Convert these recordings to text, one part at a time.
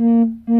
Música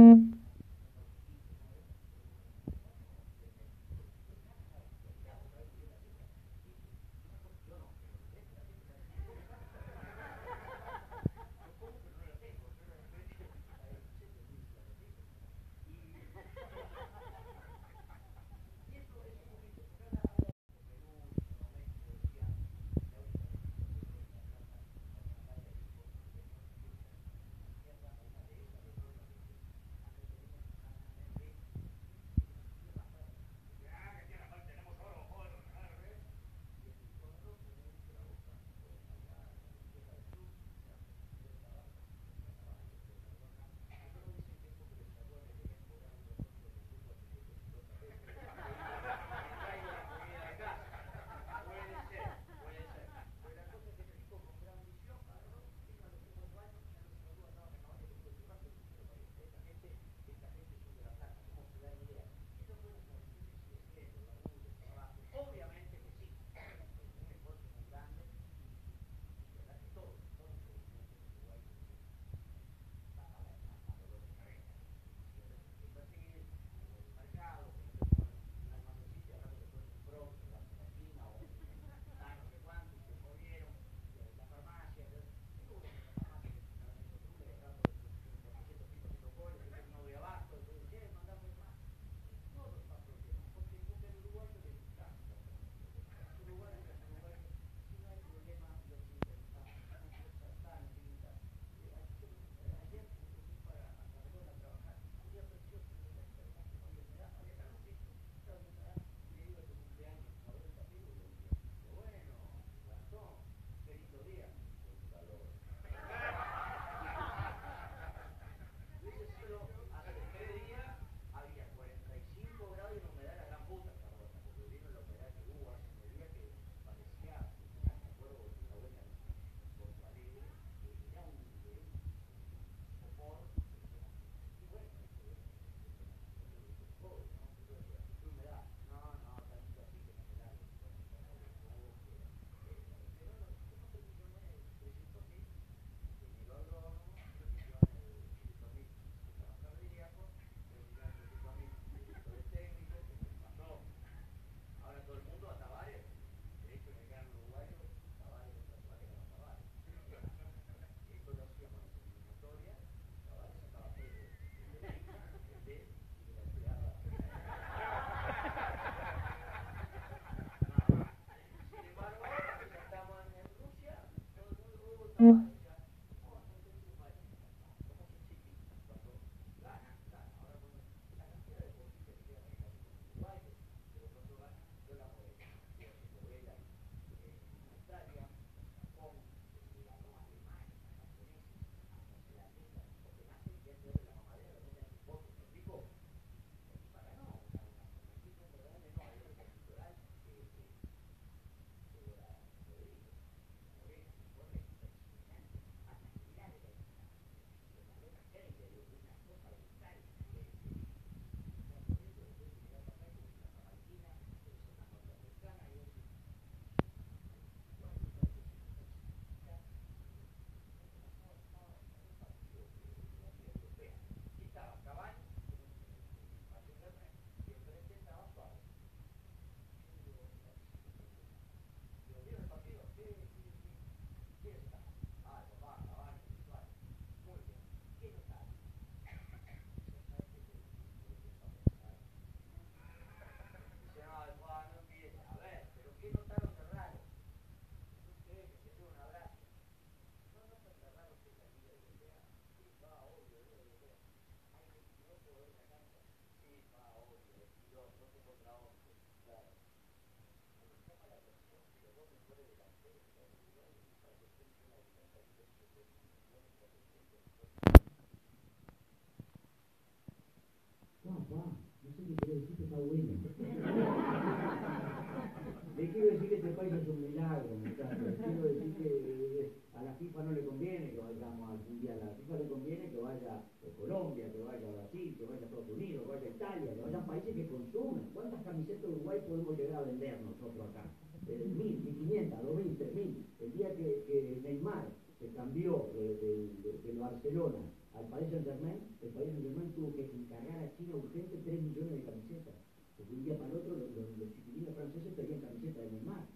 Barcelona a Paris Saint Germain, el Paris Saint Germain tuvo que encargar a China urgente 3 millones de camisetas. Porque un día para el otro los, los, los chiquilines franceses pedían camisetas de Neymar.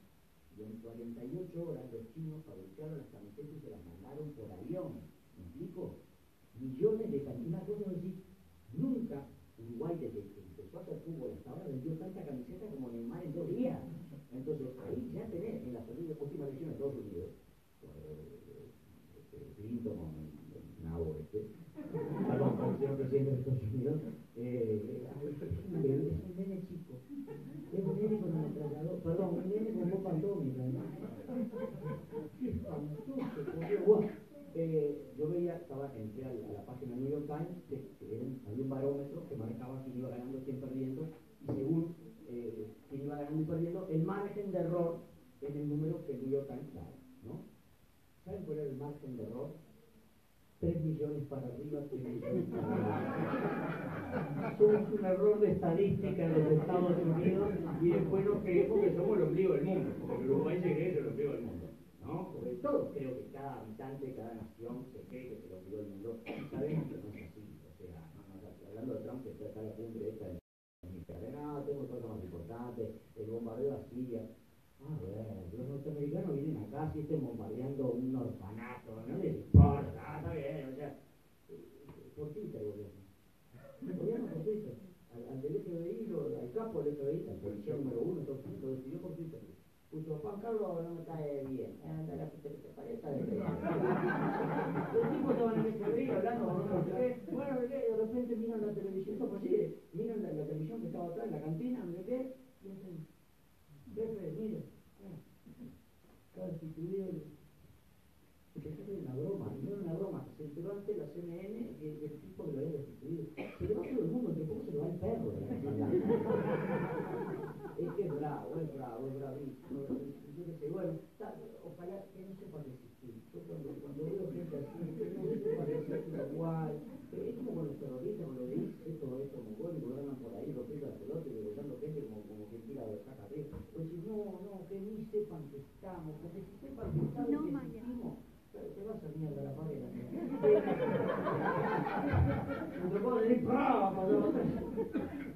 Y en 48 horas los chinos fabricaron las camisetas y se las mandaron por avión. ¿Me explico? Millones de camisetas. Una cosa es decir, nunca Uruguay desde que empezó a hacer fútbol hasta ahora vendió tanta camiseta como Neymar en dos días. Entonces ahí ya tenés en la última elección de Estados Unidos, eh, este, Clinton o Nabo este, perdón, el señor presidente de Estados Unidos, eh, es un nene chico, es un nene con ametrallador, perdón, un nene con bomba atómica, qué espantoso, eh, yo veía, estaba, entré a la, a la página New York Times, que, que era, había un barómetro que manejaba quién iba ganando, quién perdiendo, y según eh, quién iba ganando y perdiendo, el margen de error es el número que el New York Times da, ¿no? ¿Saben cuál es el margen de error? 3 millones para arriba, 3 millones para abajo. Somos un error de estadística en los Estados Unidos y después nos creemos que somos el ombligo del mundo, porque Uruguay se cree que es el del mundo. ¿no? Porque todos creo que cada habitante cada nación se cree que es el ombligo del mundo. Sabemos que no es así. O sea, hablando de Trump, que está acá la cumbre esta de no, tengo cosas más importantes, el bombardeo a Siria. A ver, los norteamericanos vienen acá si estén bombardeando un orfanato, no les importa, bien, o sea, por Twitter el gobierno. El gobierno por Twitter. Al, al del FBI, lo, al capo del FBI, al policía número uno, todo, lo decidió por Twitter. Puso, Juan Carlos no me cae bien. Eh, anda la puta que te parezca de Los tipos estaban en el FBI hablando con no sé qué. Bueno, de repente miran la televisión, esto pues sí, miran la, la televisión que estaba atrás, en la cantina, sé qué, y dicen, jefe, mire, está destituido el porque esto es una broma, no es una broma. Se enteró ante la CNN que el tipo que lo había destituido. Se le va todo el mundo, entre poco se le va el perro Es que es bravo, es bravo, es bravísimo. Yo qué sé, bueno, está, ojalá que no sepa que existir. Yo cuando, cuando veo gente así, que no sepa que existir igual. Es como con los terroristas, con los de esto, esto, mongólicos, que andan por ahí rompiendo la pelota y degollando gente como, como quien tira de caja de. O decir, no, no, que ni sepan que estamos, si sepan que estamos, no, que existimos, te vas a mierda la pared. No te puedo decir brava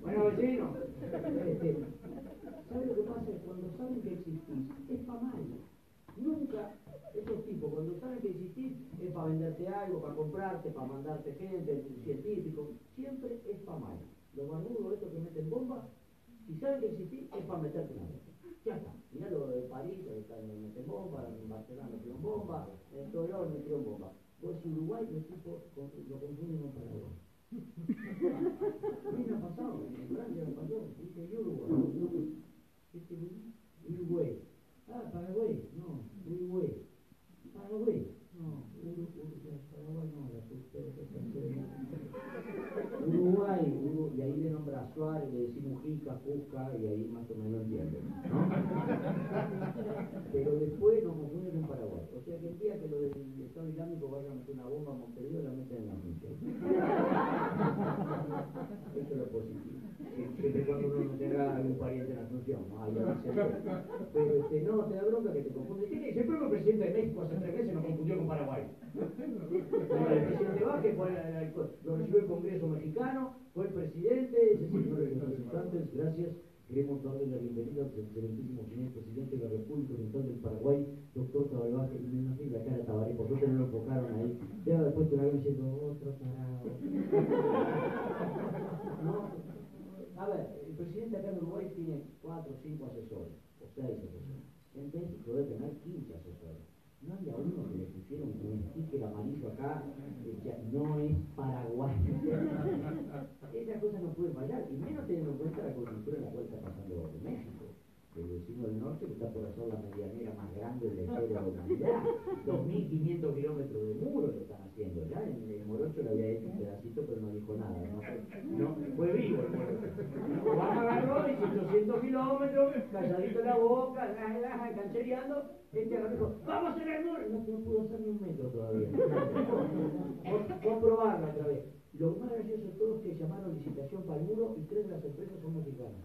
Bueno, vecino, este, ¿sabes lo que pasa? Cuando saben que existís, es para mal. Nunca, esos tipos, cuando saben que existís, es para venderte algo, para comprarte, para mandarte gente, científico, siempre es para mal. Los barbudos, estos que meten bombas, si saben que existís, es para meterte vez. Ya está. Mirá lo de París, ahí está, me bomba, en Barcelona metieron bomba, en lado metieron bomba. Pues Uruguay los tipos lo confunden con Paraguay. A mí me ha pasado, en Francia me pasó, dije yo Uruguay. Dije Uruguay. Ah, Paraguay, no, Uruguay. Paraguay, no, Uruguay, Paraguay no, la Uruguay, Uruguay, y ahí Suárez, le decimos Mujica, Fusca, y ahí más o menos entienden, ¿no? Pero después nos confunden en Paraguay. O sea que el día que lo del Estado Islámico vaya a meter una bomba a Montevideo, la meten en la mente. Eso es lo positivo. Siempre cuando uno no tenga algún pariente en Asunción, ¿no? Ahí Pero este, no, te da bronca que te confunde. ¿Qué El propio presidente de México hace tres meses nos confundió con Paraguay. El presidente Vázquez fue, lo recibió el Congreso mexicano, fue el presidente, señores representantes, gracias. Queremos darle la bienvenida al excelentísimo señor presidente de la República Oriental del Paraguay, doctor Tabaré Me imagino la cara Tabaré, por suerte no lo enfocaron ahí. Ya después te la ven diciendo, otro tarado. A ver, el presidente acá en Uruguay tiene cuatro o cinco asesores, o seis asesores. En México debe tener 15 asesores. No había uno que le pusieron un sticker amarillo acá, que decía, no es Paraguay. Esa cosa no puede fallar, y menos teniendo en cuenta la coyuntura en la cual está pasando México el vecino del norte que está por hacer la medianera más grande de la historia de la humanidad. 2.500 kilómetros de muro lo están Ya en el Morocho lo había hecho un pedacito, pero no dijo nada. No, fue vivo el Morocho. Obama agarró, dice 800 kilómetros, calladito la boca, canchereando. Este agarró dijo, vamos a hacer el muro. No, pudo hacer ni un metro todavía. Comprobarlo otra vez. Lo más gracioso de todo es que llamaron licitación para el muro y tres de las empresas son mexicanas.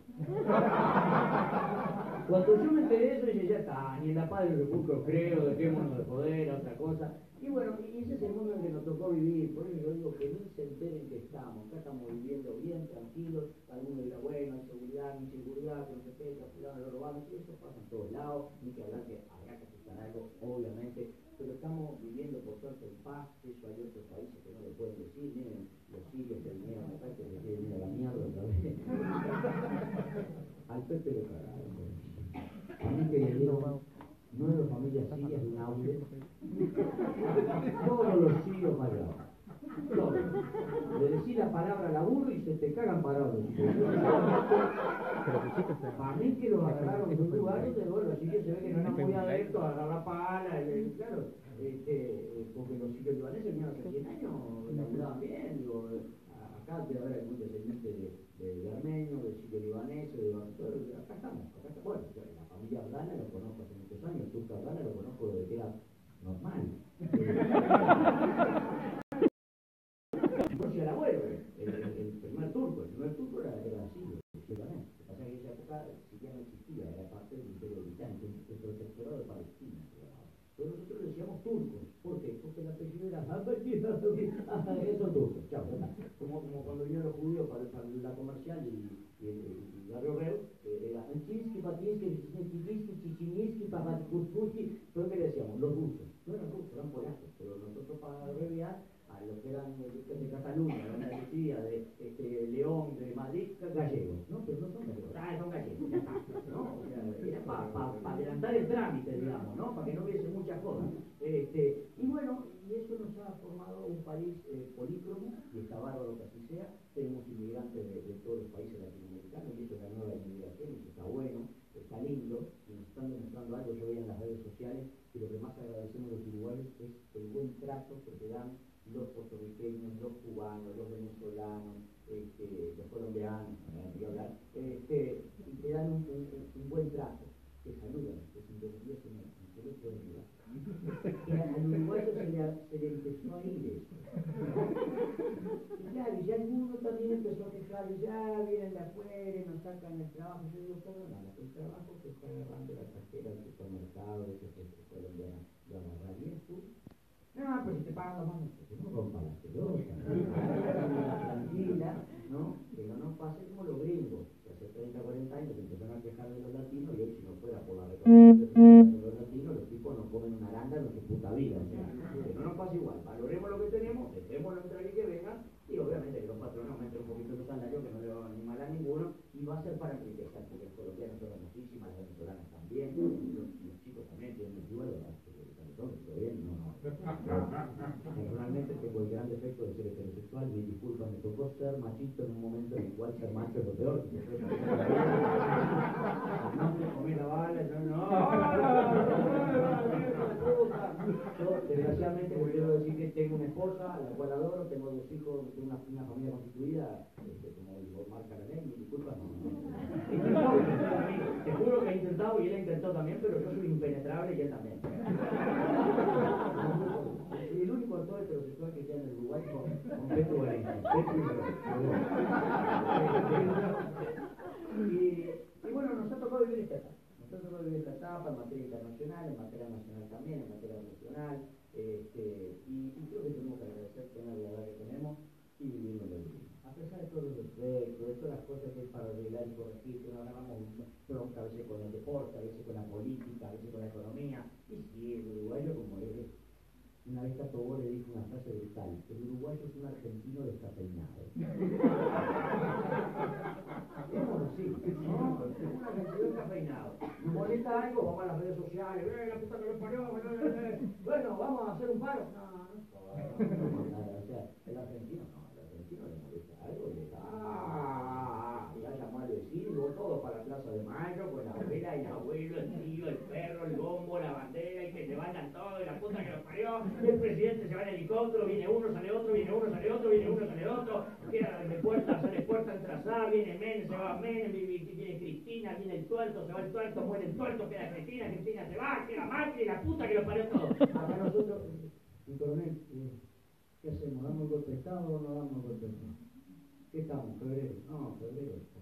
Cuando yo me enteré de eso, dije, ya está, ni en la paz del refugio creo, dejémonos de poder, otra cosa. Y bueno, y ese es el mundo en que nos tocó vivir, por eso yo digo que ni se enteren que estamos, acá estamos viviendo bien, tranquilos, alguno dirá, bueno, hay seguridad, ni seguridad, que no se qué, que a lo robamos, y eso pasa en todos lados, ni que hablar que habrá que aceptar algo, obviamente, pero estamos viviendo por suerte en paz, eso hay otros países que no le pueden decir, miren, los sirios vinieron acá, que se quieren ir a la mierda otra vez. Al Pepe lo cagaron. A mí que le dieron nueve familias sirias de un audio, todos los sirios fallados. Todos. Le decís la palabra laburo y se te cagan parados los sirios. A mí que los agarraron en un lugar donde bueno, los sirios se ve que no eran muy adeptos agarrar la pala, y, claro, este, porque los sirios libaneses venían hace 100 años, laburaban bien, digo, acá debe haber algún descendiente de, de, de armenios, de sirio libaneses, de, acá estamos, acá estamos. Bueno, la familia Abdala lo conozco hace muchos años, Turca Abdala lo conozco desde que era normal. el abuelo, el, el, primer turco, el primer turco era, era sirio, libanés. Lo que pasa es que en esa época Siria no existía, era parte del Imperio Británico, el protectorado de Palestina. Pero nosotros decíamos turcos. ¿Por qué? Porque el apellido era esos turcos. Chao, como, como cuando vinieron los judíos para, la comercial y, y, y, Barrio eh, era Anchinsky, Patinsky, Chichininsky, Papatikutkuski, pero ¿qué le decíamos? Los rusos. No eran rusos, eran polacos, pero nosotros para abreviar a los que eran de Cataluña, de Andalucía, de este, León, de Madrid, gallegos. No, pero no son gallegos, ah, son gallegos, ya está. ¿no? O sea, era para pa, pa adelantar el trámite, digamos, ¿no? Para que no hubiese muchas cosas. Este, y bueno, y eso nos ha formado un país eh, polícromo, y está bárbaro que así sea. Tenemos inmigrantes de, de todos los países latinoamericanos, y eso es la nueva inmigración, y eso está bueno, está lindo, y nos están demostrando algo, yo veía en las redes sociales, que lo que más agradecemos los uruguayos es el buen trato que te dan los puertorriqueños, los cubanos, los venezolanos, este, los colombianos, hablar, este, te dan un, un, buen trato, te saludan, te dicen buenos días señor, ¿en qué le ayudar? Al uruguayo se le, se le empezó a ir claro, y ya alguno también empezó a quejar, y ya vienen de afuera y nos sacan el trabajo. Yo digo, perdona, el trabajo que está agarrando la cajera del supermercado, de ese colombiano, lo agarra bien tú. No, pues si te pagan los más, pues no rompa la pelota, tranquila, ¿no? Que no nos pase como los gringos, que hace 30, 40 años se empezaron a quejar de los latinos y hoy si no fuera por la recaudación de los latinos, los tipos no comen una aranda en su puta vida. Igual, valoremos lo que tenemos, dejémoslo entrar y que vengan, y obviamente que los patrones aumenten un poquito los salarios, que no le van ni mal a ninguno, y va a ser para enriquecer, porque los colombianos son hermosísimas, las venezolanas también, los, chicos también tienen el duelo, bien, no, no. Naturalmente tengo el gran defecto de ser heterosexual, mi disculpa, me tocó ser machito en un momento en el cual ser macho es lo peor. No te comí la bala, no, no. Yo, desgraciadamente, quiero decir que tengo una esposa, la cual adoro, tengo dos hijos de una, una familia constituida, este, como digo, marca la ley, mi disculpa. Te juro que he intentado y él ha intentado también, pero yo soy impenetrable y él también. Y el único actor heterosexual que queda en el Uruguay con, con Petro Valencia. y, y bueno, nos ha tocado vivir esta etapa. Nos ha tocado vivir esta etapa en materia internacional, en materia nacional también, en materia regional. Este, y, creo que tenemos que agradecer tener la edad que tenemos y vivirlo lo vivimos. A pesar de todos los defectos, de todas las cosas que es para arreglar y corregir, que nos agarramos bronca a veces con el deporte, a veces con la política, a veces con la economía. Y sí, el uruguayo como es una vez Tobó le dijo una frase brutal, el uruguayo es un argentino descafeinado. Así, ¿no? Es un argentino descafeinado. Nos molesta algo, vamos a las redes sociales, ¡eh, la puta que lo parió! Bueno, vamos a hacer un paro. No, no, el argentino no, el argentino le molesta algo le da, ah, ya llamó al vecino, todo para la Plaza de Mayo, con la abuela el abuelo, el tío, el perro, el bombo, la bandera, y todos, y la puta que los parió, y el presidente se va en helicóptero, viene uno, sale otro, viene uno, sale otro, viene uno, sale otro, queda de puerta, sale puerta entrasada, viene Menem, se va Menem, viene Cristina, viene el tuerto, se va el tuerto, muere el tuerto, queda Cristina, Cristina se va, queda Macri, la puta que los parió todo. Acá nosotros, mi coronel, ¿Qué hacemos? ¿Damos golpe de Estado o no damos golpe de Estado? ¿Qué estamos? ¿Febrero? No, febrero es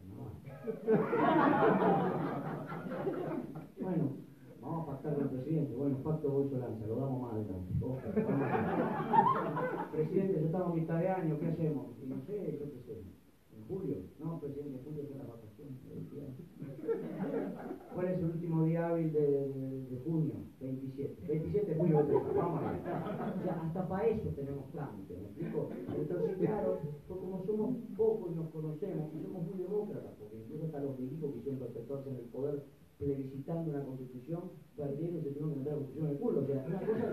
bueno, vamos a pactar con el presidente. Bueno, pacto Bolso Lanza, lo damos más adelante. presidente, ya estamos a mitad de año, ¿qué hacemos? Y no sé, yo qué sé. ¿En julio? No, presidente, en julio son las vacaciones. ¿Cuál es el último día hábil de, de, junio? 27. 27 de julio, vamos a ver. hasta para eso tenemos trámite, ¿me explico? Entonces, claro, pues como somos pocos y nos conocemos, y somos muy demócratas, porque incluso hasta los milicos que hicieron perpetuarse en el poder plebiscitando una constitución, perdieron y se tuvieron que meter la constitución en el culo. O sea, una cosa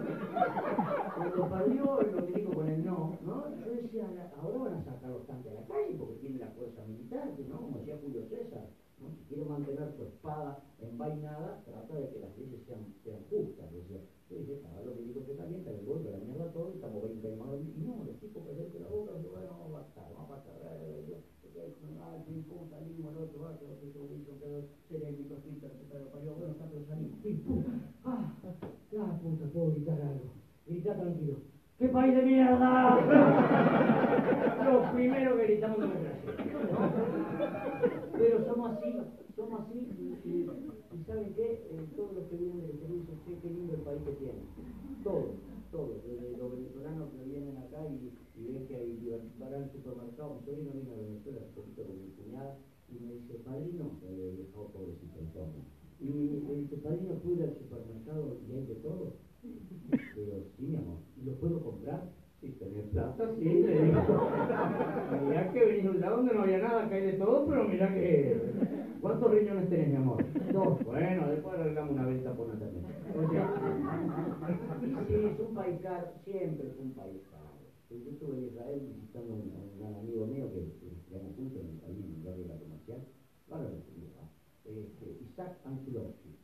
cuando perdió los milicos con el no, ¿no? Yo decía, ahora van a sacar los tanques de la calle porque tienen la fuerza militar, ¿no? Como decía Julio César. ¿no? Si quiere mantener su espada envainada, trata de que las leyes sean, justas. Yo dije, ahora los milicos se calientan, el golpe, la mierda todo, estamos 20 años y no, los tipos que la boca, bueno, vamos a pasar, vamos a pim pum, salimos, el otro va, que otro hizo Wilson, quedó serénico, Twitter, pero parió, bueno, está, pero salimos, pim pum, ah, la puta, puedo gritar algo, grita tranquilo. ¡Qué país de mierda! Lo primero que gritamos democracia. Pero somos así, somos así, y, y, ¿saben qué? Eh, todos los que vienen del exterior dicen qué, qué lindo el país que tienen. Todos, todos, desde los venezolanos que vienen acá y y ven que hay van al supermercado, mi sobrino vino a Venezuela hace poquito con mi cuñada y me dice, padrino, le dejó pobrecito el tono, y me dice, padrino, ¿puedo ir al de todo? Pero sí, mi amor, ¿y lo puedo comprar? Sí, tenés plata, sí, le digo. Mirá que venís un lado donde no había nada, que hay de todo, pero mira que... ¿Cuántos riñones tenés, mi amor? Dos. Bueno, después arreglamos una venta por también. O sea, sí, es un país caro, siempre es un país caro. Yo estuve en Israel visitando a un, amigo mío que estudiamos juntos en el barrio de la comercial, para lo este, Isaac Anzulovsky,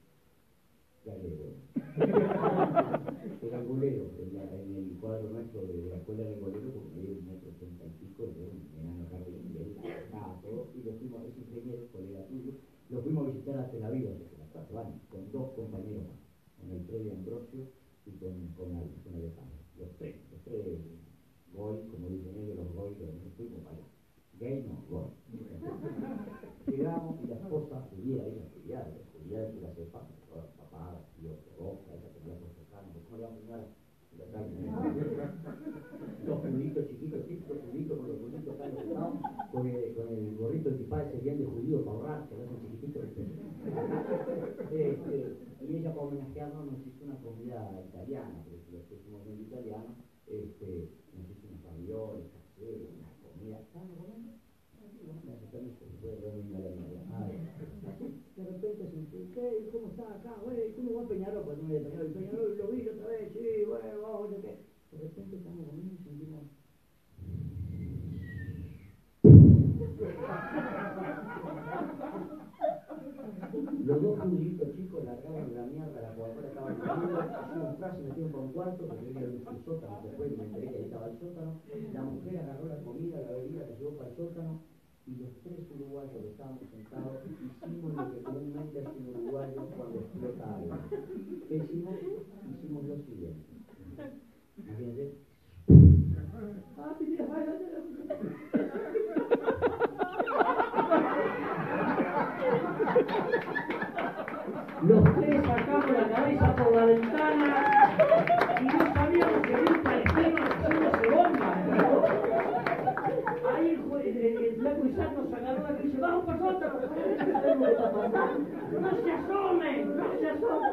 galego. Era golero en, el cuadro nuestro de, la escuela de golero, porque medía un metro ochenta y pico, era un enano jardín, y él todo, y lo fuimos, es ingeniero, colega tuyo, lo fuimos a visitar a Tel Aviv hace cuatro años, con dos compañeros más, con el Freddy Ambrosio y con, con, con Alejandro, los tres, los tres Goy, como dicen ellos, los goy, los fuimos para allá. Gay no, goy. Llegamos y la esposa judía, ella judía, la judía de que la sepa, papá, tío, roja, ella tenía puesto carne, ¿cómo le vamos a enseñar la carne? Los juditos chiquitos, típicos juditos con los juditos tan pesados, con el, con el gorrito equipado ese bien de judío para ahorrar, que lo hacen chiquititos. Este, y ella para homenajearnos nos hizo una comida italiana, porque los que somos muy italianos, este, nos hizo unos ravioles caseros, una comida. ¿Están comiendo? De repente se me ¿qué? ¿Cómo está acá? ¿cómo va Peñarol? Pues no me Peñarol. Peñarol lo vi otra vez, sí, bueno, vamos, yo qué. De repente estamos comiendo y sentimos. Los dos juditos chicos largaron de la mierda, la Coca-Cola estaba comiendo, hicieron frase, metieron por un cuarto, porque era el sótano, después me enteré que ahí estaba el sótano, la mujer agarró la comida, la bebida, que llevó para el sótano, y los tres uruguayos que estábamos sentados hicimos lo que comúnmente hace un uruguayo cuando explota algo. ¿Qué hicimos? Hicimos lo siguiente. Imagínense. Ah, Los tres sacamos la cabeza por la ventana y no sabíamos que había un palestino haciéndose bomba. Ahí el, el, el flaco Isaac nos agarró y dice, vamos por sótano. No se asomen, no se asomen.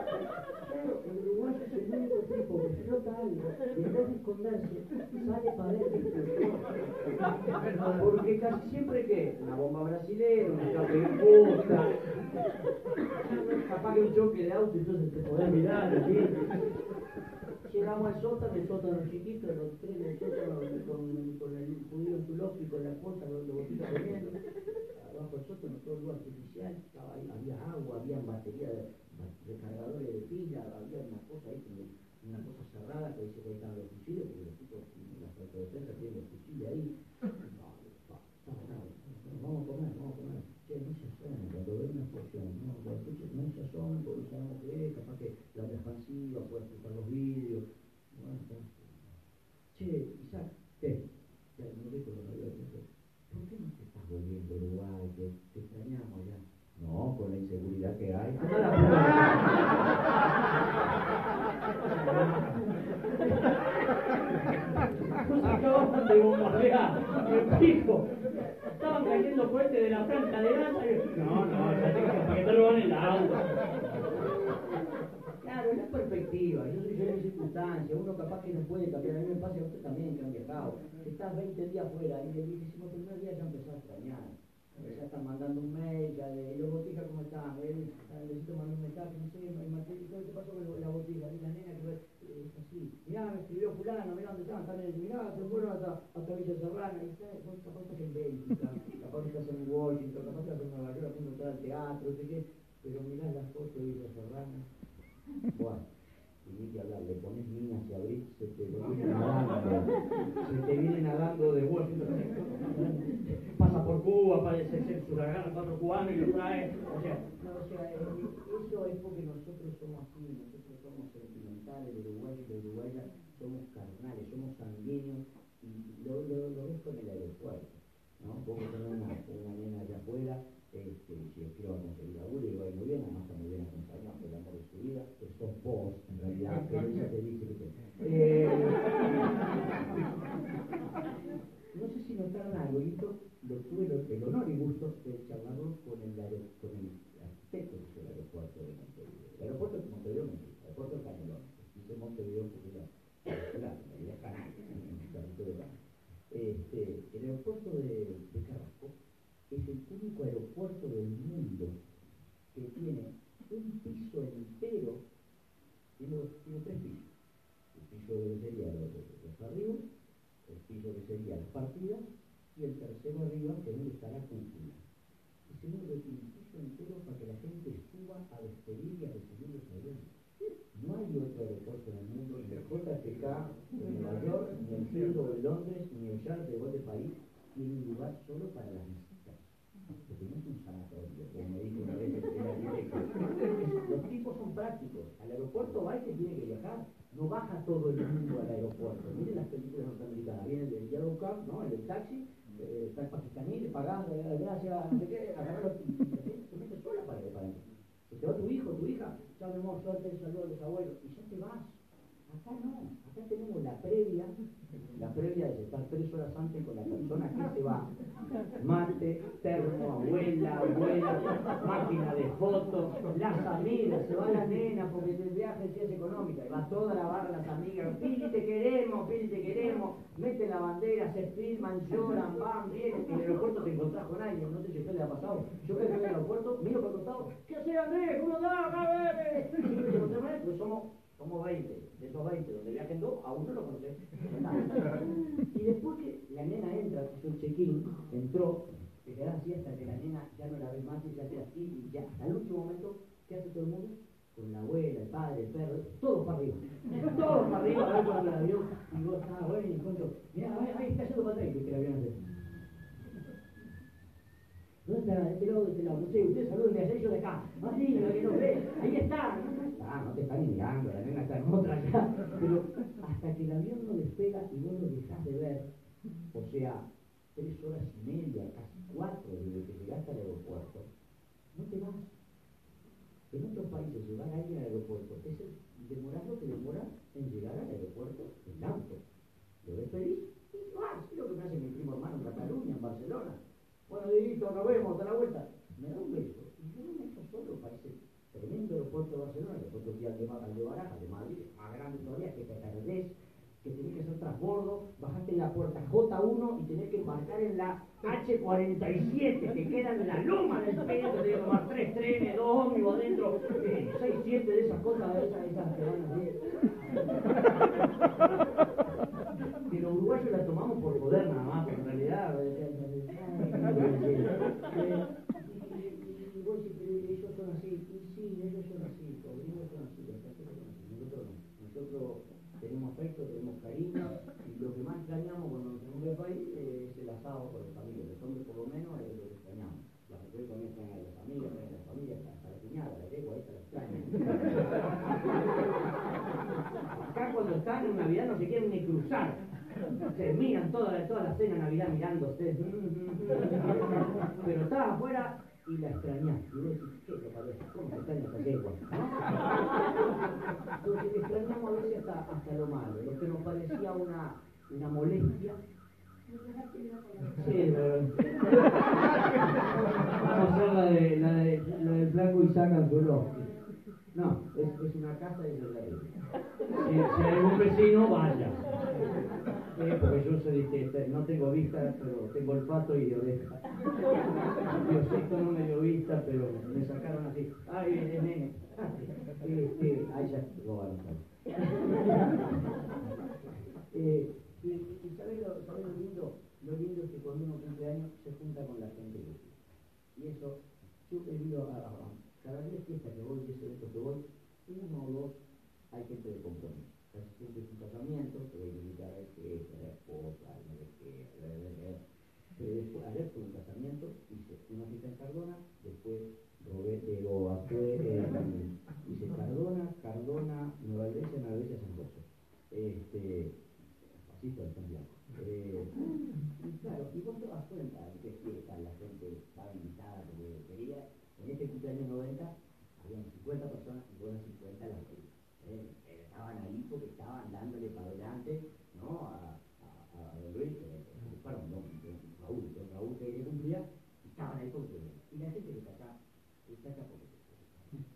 Claro, el uruguayo es el único tipo que se nota algo y en vez de esconderse sale para adentro. Porque siempre que una bomba brasileña, una escape de puta, capaz que un choque de auto, entonces te podés mirar. Llegamos al sótano, el sótano chiquito, los tres en el sótano con, con el judío con la esposa, con los botitos comiendo. Abajo del sótano, todo el artificial, estaba ahí, había agua, había baterías de, recargadores de pila, había una cosa ahí, una cosa cerrada que dice que están los fusiles, porque los tipos, las autodefensas tienen los fusiles ahí. No, vamos a comer, vamos a comer no se asomen, cuando ven una explosión, no, cuando escuchen, no se sabemos que capaz que la los vídeos. Bueno, entonces, che, Isaac, dice, te extrañamos ya. No, con la inseguridad que hay. Nos acababan de bombardear el pico. Estaban cayendo cohetes de la franja de Gaza. y- No, no, ya te para que te roban el auto. Claro, es la perspectiva, yo soy yo en circunstancias, uno capaz que no puede cambiar, a mí me pasa a usted también que han viajado, estás 20 días fuera y el 25 primer día ya empezás a extrañar, ya están mandando un mail, ya de, y los botijas cómo están, eh, necesito mandar un mensaje, no sé, Martín, ¿qué pasó con la botija? Y la nena que eh, es así, mirá, me escribió fulano, mirá dónde están, están en, mirá, se fueron hasta, hasta Villa Serrana, y está, vos capaz estás en Bélgica, capaz estás en Washington, capaz estás en Nueva York, haciendo entrar al teatro, sé qué, pero mirá las fotos de Villa Serrana, bueno, y ni que hablar, le pones minas y abrís, se te viene nadando, se te viene nadando de Washington, Pasa por Cuba, parece ser su agarra cuatro cubanos y lo trae. O sea, no, o sea, eh, eso es porque nosotros somos así, nosotros somos sentimentales, uruguayos y las uruguayas somos carnales, somos sanguíneos, y lo, lo, lo ves con el aeropuerto, ¿no? Vos que tenés una, una nena allá afuera, este, si es que vamos a seguir a Uri, va muy bien, además está muy bien acompañado por el amor de su vida, que sos vos, en realidad, pero ella te dice que te... Eh, no sé si notaron algo, y esto lo tuve lo- el honor y gusto de charlarlo con el, aero- con el arquitecto del aeropuerto de Montevideo. El aeropuerto de Montevideo, no, el aeropuerto de Canelones. Dice Montevideo porque era la en realidad es Canal, en el territorio de Canal. Este, el aeropuerto de, de Carrasco es el único aeropuerto del mundo que tiene un piso entero, tiene, dos- tiene tres pisos. El piso que sería los, los arriba, el piso que sería las partidas y el tercero arriba que es donde está la cúpula. Tiene un piso entero para que la gente suba a despedir y a recibir los aviones. No hay otro aeropuerto en el mundo, ni el JFK, ni Nueva York, ni el Heathrow de Londres, ni el Charles de Gaulle de París, tiene un lugar solo para las visitas. Porque no es un sanatorio, como me dijo una vez el el Los tipos son prácticos. Al aeropuerto va y se tiene que viajar. No baja todo el mundo al aeropuerto. Miren las películas norteamericanas. Viene el del Yellow Cab, ¿no? El taxi, eh, el pakistaní, le pagás, eh, gracias, no sé qué, agarrarlo y y la gente se mete sola para, para adentro. Se te va tu hijo, tu hija, chao mi amor, suerte, saludos a los abuelos, y ya te vas. Acá no, acá tenemos la previa, la previa de estar tres horas antes con la persona que se va. Mate, termo, abuela, abuela, máquina de fotos, las amigas, se va la nena porque el viaje sí es económica, y va toda la barra las amigas, Pili te queremos, Pili te queremos, meten la bandera, se filman, lloran, van, vienen, en el aeropuerto te encontrás con alguien, no sé si a usted le ha pasado, yo que estoy en el aeropuerto, miro por el costado, ¿qué haces Andrés? ¿Cómo te encontré, pues somos somos 20, de esos 20, donde viajen dos, a uno lo conoces. Y después que la nena entra, hizo el check-in, entró, te quedás así hasta que la nena ya no la ves más y se hace así, y ya hasta el último momento, ¿qué hace todo el mundo? Con la abuela, el padre, el perro, todos para arriba. Todos para arriba, a ver cuando el avión, y vos estás, bueno, y encuentro, mira, ahí, está yendo para atrás, y que el avión hace. ¿Dónde está? De este lado, de este lado. No sé, ustedes saluden de allá y yo de acá. Ah, sí, la que no ve. Ahí está. Ah, no te están mirando, la nena está en otra ya. Pero hasta que el avión no despega y vos lo dejás de ver, o sea, tres horas y media, casi cuatro desde que llegaste al aeropuerto, no te vas. En otros países llevar a alguien al aeropuerto es demorar lo que demora en llegar al aeropuerto. Lo despedís y te vas. Es lo que me hace mi primo hermano en Cataluña, en Barcelona. Bueno, Dieguito, nos vemos, hasta la vuelta. Me da un beso. Y yo no me echo solo para ese tremendo aeropuerto de Barcelona, el aeropuerto que al de, al de Barajas, de Madrid, más grande todavía, que te perdés, que tenés que hacer transbordo, bajaste en puerta J1 y tenés que embarcar en la H47, te quedan en la loma del pedo, tenés que tomar tres trenes, dos ómnibus adentro, eh, seis, siete de esas cosas, de esas, esas que van así. Que los uruguayos la tomamos por poder nada más, pero en realidad... eh, eh, eh, y- y vos decís, pero ellos son así, y sí, ellos son así, los gringos son así, los franceses son así, nosotros no. Nosotros tenemos afecto, tenemos cariño, y lo que más extrañamos cuando nos tenemos del país eh, es el asado con la familia, los hombres por lo menos es lo que extrañamos. Las mujeres también extrañan a la familia, extrañan a la familia, hasta la cuñada, la yegua, esta la extrañan. Acá cuando están en Navidad no se quieren ni cruzar. Se miran toda, toda la cena de Navidad mirándose. Pero estás afuera y la extrañás. Y vos decís, ¿qué parece? ¿Cómo se extraña esta yegua? Entonces extrañamos a veces hasta, hasta lo malo, lo que nos parecía una, una molestia. Sí. Vamos a hacer la, de, la, de, la y sacan su No, es, es una casa de la si, si hay algún vecino, vaya. Porque yo soy, este, no tengo vista, pero tengo olfato y de oreja. Diosito no me dio vista, pero me sacaron así. Ay, nene, nene. Este, ahí ya robaron. eh, y, y ¿sabes, lo, ¿sabes lo lindo? Lo lindo es que cuando uno cumple años se junta con la gente que Y eso, yo he ido a, a, cada día fiesta que voy, 10 eventos que voy, uno o dos hay gente de compromiso. Casi siempre es un casamiento, que voy a invitar a este, a la esposa, a no sé qué, pero después, ayer fue un casamiento, hice una fiesta en Cardona, después robé, pero fue, eh, hice Cardona, Cardona, Nueva Iglesia, Nueva Iglesia, San José. Este, así fue en San Blanco. Eh, y claro, y vos te das cuenta de qué fiesta la gente estaba invitada, porque quería, en este cumpleaños 90, habían 50 personas y fueron 50 las que eh, estaban ahí porque estaban dándole para adelante ¿no? a, a, a Don Luis, eh, perdón, don, don Raúl, don Raúl que cumplía, y estaban ahí porque y la gente que está acá, está acá porque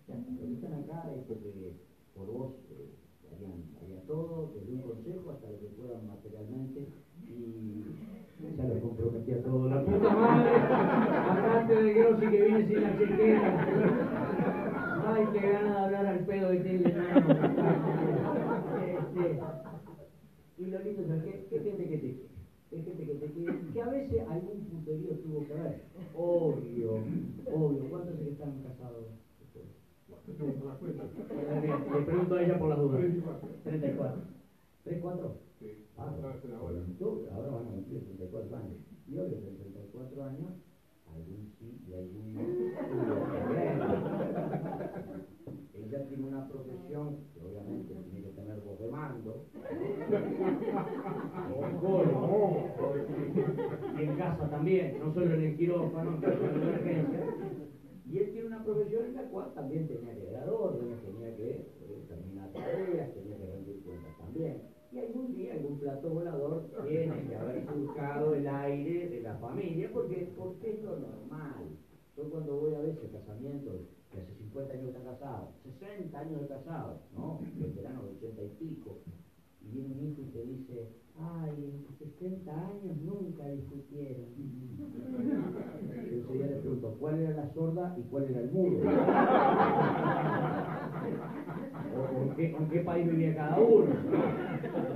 ya está, los que están acá es porque por vos eh, harían, haría todo, desde un consejo hasta lo que puedan materialmente y ya lo comprometía todo la puta madre, aparte de Grossi que viene sin la chequera. Ay, qué gana de hablar al pedo de que este, Y lo lindo es que, qué gente que te quiere. Qué gente que te quiere. Que a veces algún puterío tuvo que ver. Obvio, obvio. ¿Cuántos que están casados? Le pregunto a ella por las dudas. 34. ¿3, 4? Sí. Ah, ahora van a cumplir 34 años. Y obvio que 34 años algún sí y algún no. Ella tiene una profesión que obviamente tiene que tener voz de mando. Y en casa también, no solo en el quirófano, en en emergencia. Y él tiene una profesión en la cual también tenía que dar órdenes, tenía que eh, terminar tareas, tenía que rendir cuentas también y algún día algún plato volador tiene que haber surcado el aire de la familia, porque, porque es lo normal. Yo cuando voy a veces casamientos que hace 50 años están casados, 60 años de casados, ¿no? Veteranos de 80 y pico, y viene un hijo y te dice, ay, en 60 años nunca discutieron. Entonces ya le pregunto, ¿cuál era la sorda y cuál era el mudo? o, en, qué, en, qué, país vivía cada uno.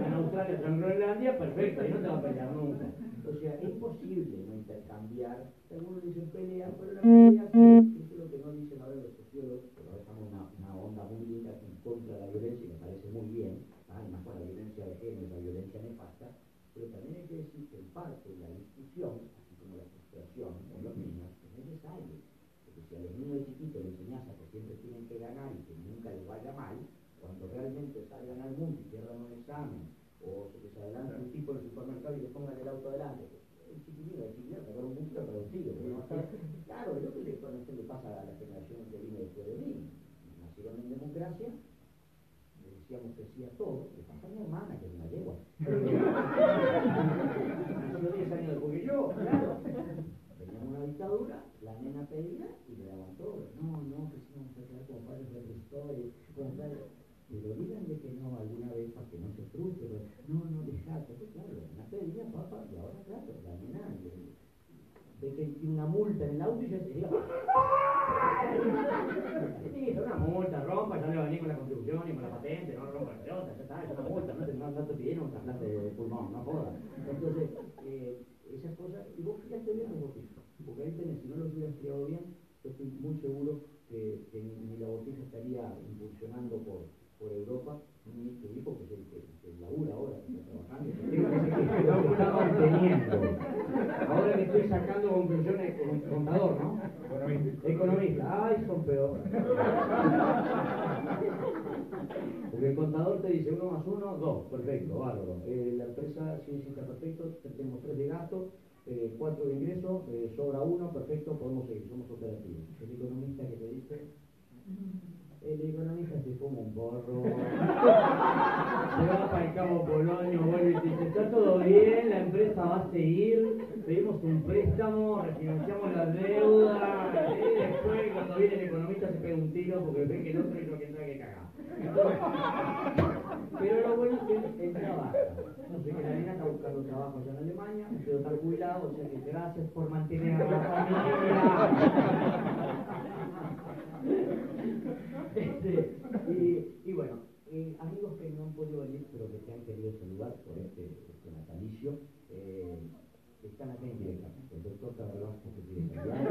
En Australia, en Groenlandia, perfecto, ahí no te va a pelear nunca. O sea, es posible no intercambiar. Algunos dicen pelea, pero la pelea, eso es lo que no dicen ahora los sociólogos, pero estamos una, una onda muy linda en contra de la violencia y me parece muy bien, con la violencia de género la violencia nefasta, pero también hay que decir que en parte la discusión, así como la frustración con los niños, es necesario. Porque si a los niños chiquitos les enseñas a que siempre tienen que ganar y que nunca les vaya mal, cuando realmente salgan al mundo y pierdan un examen, o se les adelante un tipo en el supermercado y le pongan el auto adelante, el chiquilino, el chiquilino, sacar un poquito productivo. ¿no? Claro, es lo que le, le pasa a la generación que vino después de mí. Nacieron en democracia, que hacía todo, le pasa a mi hermana, que es una yegua. Nació 10 años después que yo, claro. Teníamos una dictadura, la nena pedía y le daban todo. No, no, que si vamos a quedar como padres resistores, como padres pero díganle que no alguna vez para que no se frustre. No, no, dejate. Pues claro, la pedía papá y ahora claro, la nena de que tiene una multa en el auto y ya se diga sí, es una multa, rompa, ya le va a venir con la contribución y con la patente, no rompa la pelota, ya está, es una multa, no te, no, no te pidieron un trasplante de pulmón, no jodas. Entonces, eh, esas cosas, y vos criaste bien los botijos, porque ahí tenés, si no los hubieras criado bien, yo estoy muy seguro que, que ni la botija estaría impulsionando por por Europa, un ministro dijo que es el que, que labura ahora, que está trabajando, que está manteniendo. Ahora que estoy sacando conclusiones como contador, ¿no? Economista. Economista. Ay, son peor. Porque el contador te dice uno más uno, dos, perfecto, bárbaro. Eh, la empresa, sí, sí, está perfecto, tenemos tres de gasto, eh, cuatro de ingreso, eh, sobra uno, perfecto, podemos seguir, somos operativos. El economista que te dice, el economista se fuma un porro, se va para el Cabo Polonio, vuelve y dice, está todo bien, la empresa va a seguir, pedimos un préstamo, refinanciamos la deuda, y después cuando viene el economista se pega un tiro porque ve que el otro es lo que entra que caga. pero lo bueno es que él, trabaja. No sé, que la nena está buscando trabajo allá en Alemania, pero está jubilado, o sea que gracias por mantener a la familia. Este, y, bueno, eh, amigos que no han podido venir, pero que te han querido saludar por este, este natalicio, eh, están acá en directa. El doctor Vázquez que quiere saludar.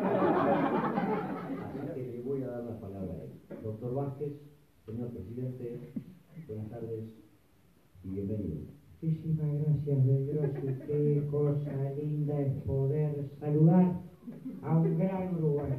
Así que le voy a dar la palabra a él. Doctor Vázquez, señor presidente, buenas tardes y bienvenido. Muchísimas gracias, Belgrossi. Qué cosa linda es poder saludar a un gran Uruguay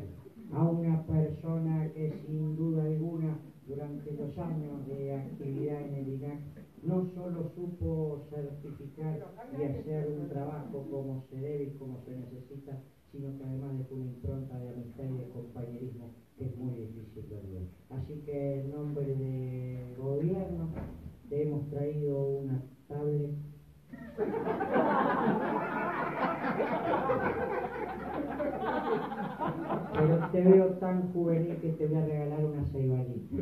a una persona que sin duda alguna durante los años de actividad en el INAC no solo supo certificar y hacer un trabajo como se debe y como se necesita, sino que además dejó una impronta de amistad y de compañerismo que es muy difícil de ver. Así que en nombre del gobierno te hemos traído una tablet pero te veo tan juvenil que te voy a regalar una ceibalita.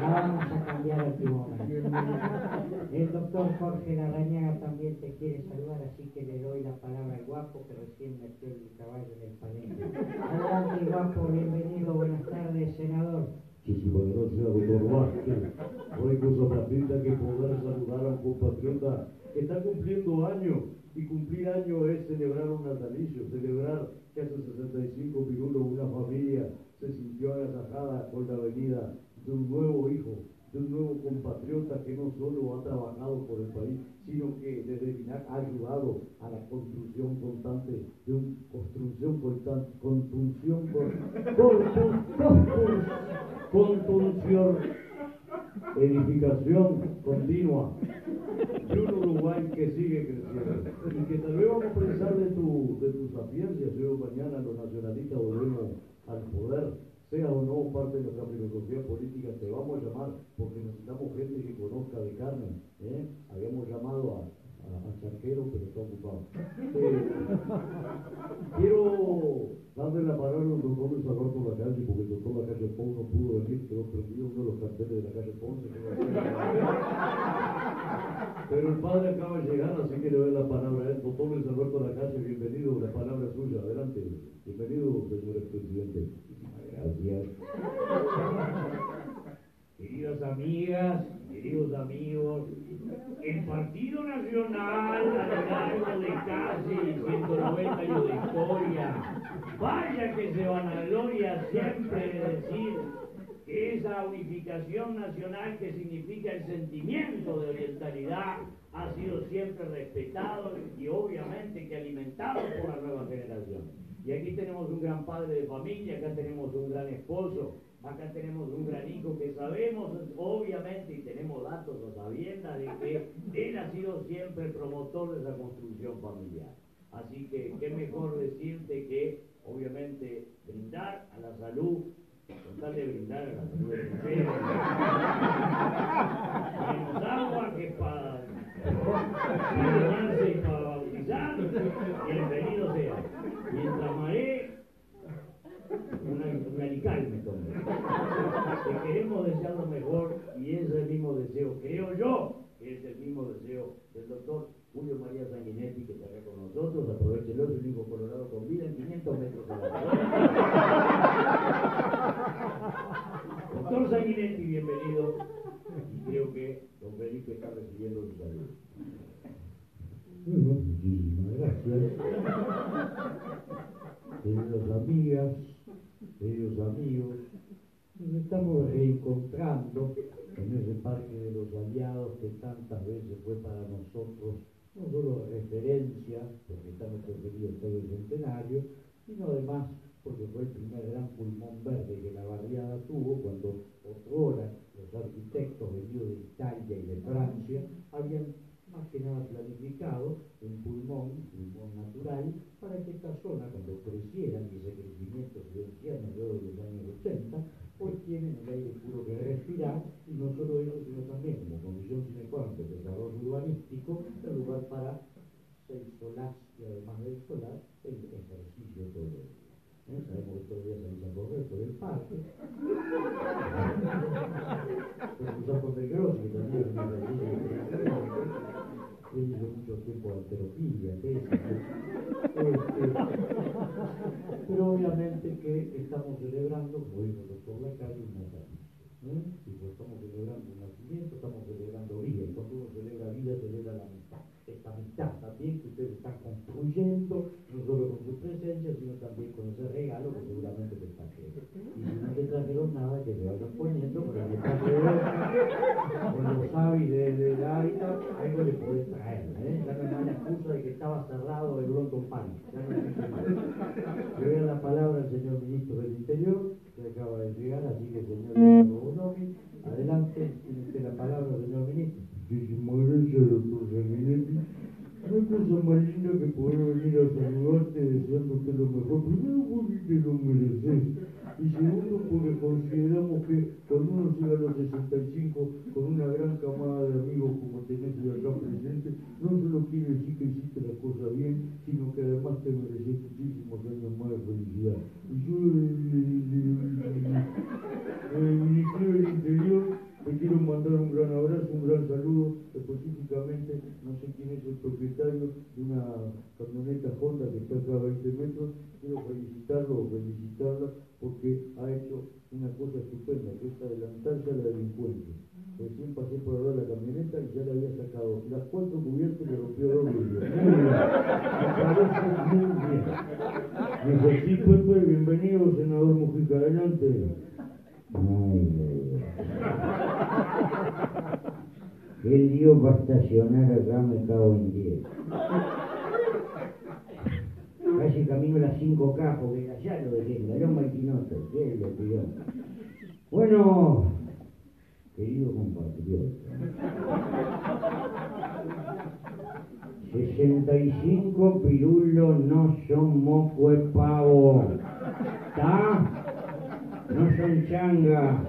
La vamos a cambiar a tu El doctor Jorge Larrañaga también te quiere saludar, así que le doy la palabra al guapo que recién metió el caballo en el panel. Adelante, guapo, bienvenido, buenas tardes, senador. Muchísimas gracias, doctor Vázquez. Hoy cosa más que poder saludar a un compatriota que está cumpliendo años y cumplir años es celebrar un natalicio, celebrar que hace 65 minutos una familia se sintió agasajada con la venida de un nuevo hijo, de un nuevo compatriota que no solo ha trabajado por el país, sino que desde el final ha ayudado a la construcción constante de una construcción constante, construcción, construcción, edificación continua de un Uruguay que sigue creciendo y que tal vez vamos a pensar de tu, de tu sapiencia si hoy mañana los nacionalistas volvemos al poder sea o no parte de nuestra filosofía política, te vamos a llamar porque necesitamos gente que conozca de carne. ¿eh? Habíamos llamado a, a, Charquero, pero está ocupado. Eh, quiero darle la palabra al doctor Luis Alberto la calle, porque el doctor la calle Ponce no pudo venir, quedó prendido uno de los carteles de la calle Ponce. Pero el padre acaba de llegar, así que le doy la palabra a él. Doctor Luis Alberto la calle, bienvenido, la palabra es suya. Adelante. Bienvenido, señor presidente. Gracias. Queridas amigas, queridos amigos, el Partido Nacional a lo largo de casi 190 años de historia, vaya que se van a gloria siempre de decir esa unificación nacional que significa el sentimiento de orientalidad ha sido siempre respetado y obviamente que alimentado por la nueva generación. Y aquí tenemos un gran padre de familia, acá tenemos un gran esposo, acá tenemos un gran hijo que sabemos, obviamente, y tenemos datos o sabiendas de que él ha sido siempre el promotor de esa construcción familiar. Así que qué mejor decirte que, obviamente, brindar a la salud tal de brindar a la salud de Tenemos agua que para y para bautizar, bienvenido sea. Mientras maré, una, un alical me tomé. Te queremos desear lo mejor y es el mismo deseo, creo yo, que es el mismo deseo del doctor Julio María Sanguinetti que está acá con nosotros. Aprovechelo, es el único colorado con vida en 500 metros a la Doctor Sanguinetti, bienvenido. Y creo que don Felipe está recibiendo su salud. Bueno, muchísimas gracias. Queridas amigas, queridos amigos, nos estamos reencontrando. En ese parque de los aliados que tantas veces fue para nosotros no solo referencia, porque estamos referidos todo el centenario, sino además porque fue el primer gran pulmón verde que la barriada tuvo cuando otrora los arquitectos venidos de Italia y de Francia habían más que nada planificado, un pulmón, un pulmón natural, para que esta zona, cuando creciera, y ese crecimiento se en de los años 80, pues tienen el aire puro que respirar, y no solo eso, sino también como condición sine qua non del desarrollo urbanístico, el lugar para el solar, y además del solar, el ejercicio todo el día. ¿Eh? Sabemos que los días salimos a correr por el parque. Pero el Grossi, que también es una Él hizo mucho tiempo alterofilia, tesis. Este, pero que estamos celebrando, como dijo el doctor Lacalle, un natalicio. ¿eh? Y pues estamos celebrando un nacimiento, estamos celebrando vida. Y cuando uno celebra vida, celebra la amistad. Esta amistad también que ustedes están construyendo, no solo con su presencia, sino también con ese regalo que seguramente te trajeron. Y si no te trajeron nada, que se vayan poniendo, pero le trajeron con los hábitos de, de, de hábitat, algo le podés traer. ¿eh? Ya no hay la excusa de que estaba cerrado el Bronton Pan. Le voy a la palabra al señor ministro del Interior, que acaba de llegar, así que señor Eduardo Bonomi, adelante, tiene usted la palabra, señor ministro. Muchísimas gracias, doctor Sanguinetti. No hay cosa más linda que poder venir a saludarte deseándote lo mejor. Primero porque te lo mereces. Y segundo porque consideramos que cuando uno llega a los 65 con una gran camada de amigos como tenés de acá presente, no solo quiere decir que hiciste la cosa bien, sino que además te mereces muchísimos años más de felicidad. Y yo, el Ministerio del Interior, le quiero mandar un gran abrazo, un gran saludo, específicamente, no sé quién es el propietario de una camioneta Honda que está acá a 20 metros, quiero felicitarlo o felicitarla porque ha hecho una cosa estupenda, que es adelantarse a la delincuencia. Recién pasé por ahora la camioneta y ya le había sacado las cuatro cubiertas y le rompió dos vidrios. Muy bien, me parece muy bien. Dice, sí, Pepe, bienvenido, senador Mujica, adelante. Ay, Qué lío para estacionar acá, me cago en 10. Camino las 5K, porque allá lo dejé, en Galón Maquinoto, que lo pidió. Bueno, querido compatriota, 65 pirulos no son moco de pavo, ¿está? No son changa.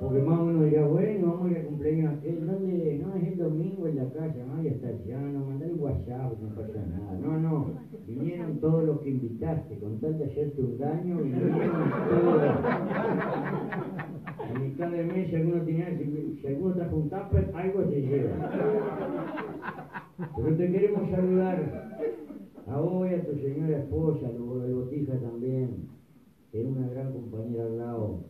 Porque más uno dirá, bueno, vamos a ir a cumpleaños aquel, ¿dónde? No, es el domingo en la casa, no, ya está ya, no, mandar el WhatsApp, no pasa nada. No, no, vinieron todos los que invitaste, con tal de hacerte un daño, vinieron todos. A mitad de mes, si alguno tenía, si, si alguno trajo un tupper, algo se lleva. Pero te queremos saludar a vos y a tu señora esposa, a botija también que es una gran compañera al lado,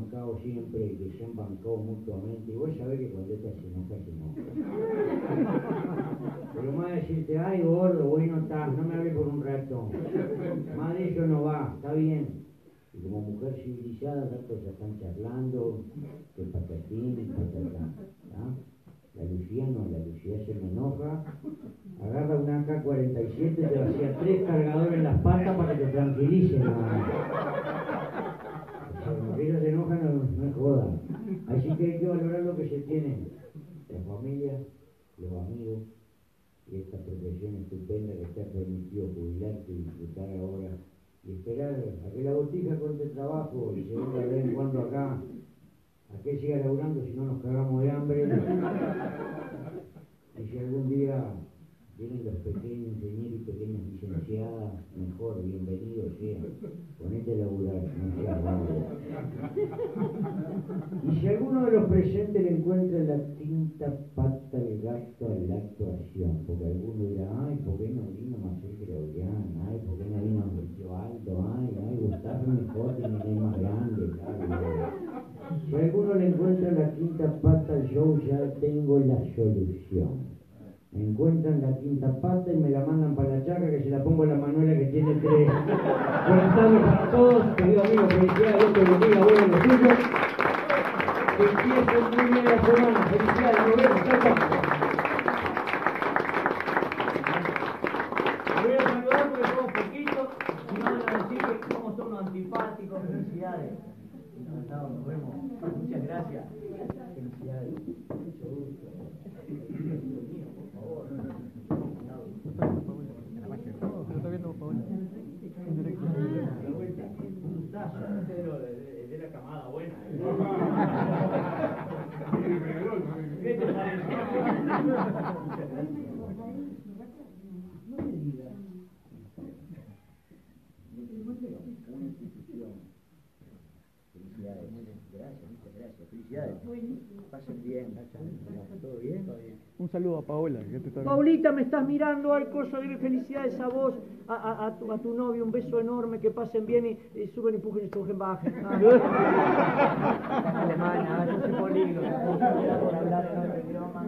bancado siempre, que se han bancado mutuamente, y vos sabés que cuando se enoja, se enoja. Pero más decirte, ay gordo, hoy no estás, no me hables por un rato. Más de eso no va, está bien. Y como mujer civilizada, tanto se están charlando, que patatín, patatán. ¿ah? La Lucía no, la Lucía se me enoja, agarra una AK-47, te vacía tres cargadores en las patas para que te tranquilicen. ¿no? Ella se enoja, no, no es joda. Así que hay que valorar lo que se tiene. La familia, los amigos y esta profesión estupenda que te ha permitido jubilarte y disfrutar ahora. Y esperar a que la botija corte el trabajo y se venga de vez en cuando acá. ¿A qué siga laburando si no nos cagamos de hambre? Y si algún día vienen los pequeños ingenieros y pequeñas licenciadas, mejor, bienvenidos sean. Ponete a laburar, no seas vago. Y si alguno de los presentes le encuentra la tinta pata del gato a la actuación, porque alguno dirá, ay, ¿por qué no vino Marcel Claudián? Ay, ¿por qué no vino Mauricio Alto? Ay, ay, Gustavo mejor, tiene más grande, claro. Si alguno le encuentra la quinta pata show, ya tengo la solución. Encuentran la quinta pata y me la mandan para la chaca que se la pongo a la Manuela que tiene tres. Buenas tardes para todos, querido amigo, felicidades, Dios te bendiga, bueno lo tuyo. Que la semana, felicidades, nos vemos, voy a saludar porque poquitos y que somos antipáticos. Felicidades. Nos vemos. Muchas gracias. Felicidades. Pero de, de la camada buena. Una institución. Felicidades. Gracias, muchas gracias. Felicidades. Pasen bien. ¿Todo bien? Todo bien. Un saludo a Paola, que te está viendo. Paulita, me estás mirando al coso, debe felicidades a vos, a, a, a, tu, a tu novio, un beso enorme, que pasen bien y, y suben, empujen y suben, bajen. Ah. Alemana, no broma.